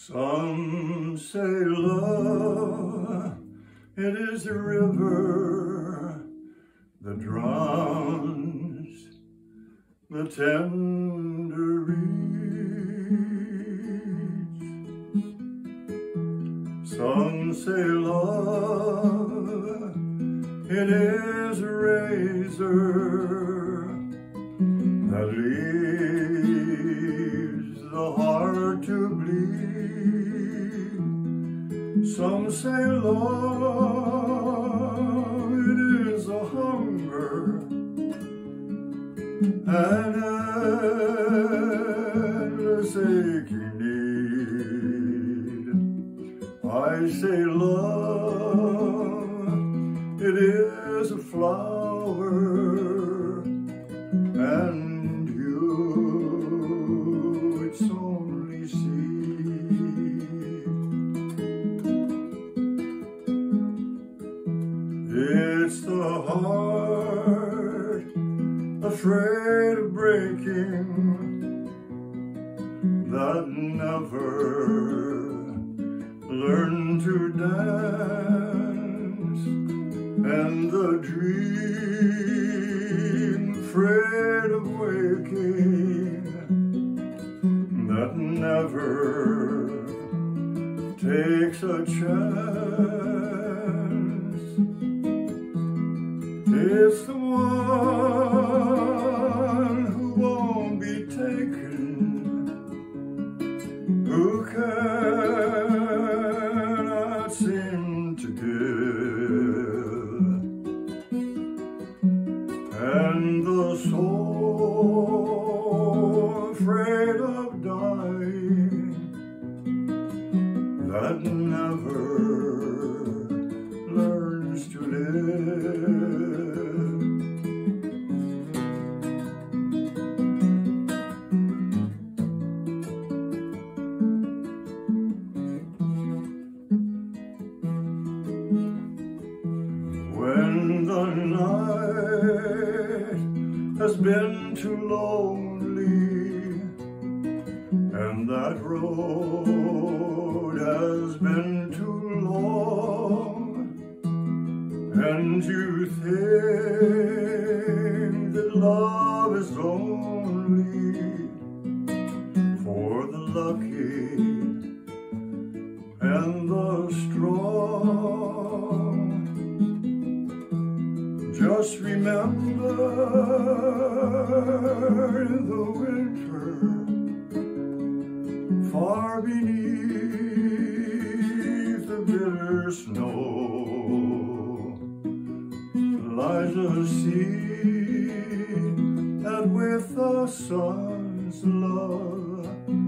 Some say love, it is a river that drowns the tender reeds. Some say love, it is a razor that leaves the heart to bleed. Some say love, it is a hunger and endless aching need. I say love, it is a flower, and heart afraid of breaking that never learned to dance. And the dream afraid of waking that never takes a chance it's the one who won't be taken, who cannot seem to give, and the soul afraid of dying that never The night has been too lonely and that road has been too long. And you think that love is only for the lucky and the strong just remember the winter far beneath the bitter snow. Lies a seed that with the sun's love